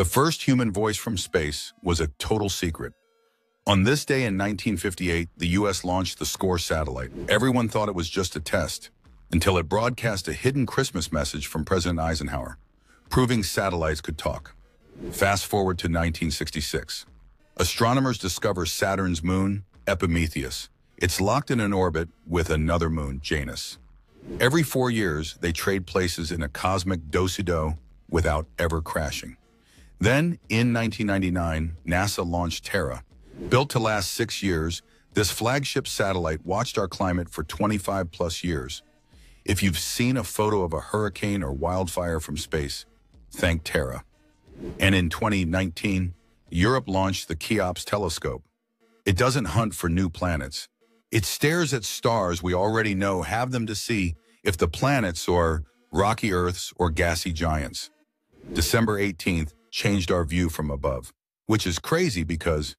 The first human voice from space was a total secret. On this day in 1958, the U.S. launched the SCORE satellite. Everyone thought it was just a test, until it broadcast a hidden Christmas message from President Eisenhower, proving satellites could talk. Fast forward to 1966. Astronomers discover Saturn's moon, Epimetheus. It's locked in an orbit with another moon, Janus. Every four years, they trade places in a cosmic do-si-do without ever crashing. Then, in 1999, NASA launched Terra. Built to last six years, this flagship satellite watched our climate for 25 plus years. If you've seen a photo of a hurricane or wildfire from space, thank Terra. And in 2019, Europe launched the Cheops telescope. It doesn't hunt for new planets. It stares at stars we already know have them to see if the planets are rocky Earths or gassy giants. December 18th changed our view from above, which is crazy because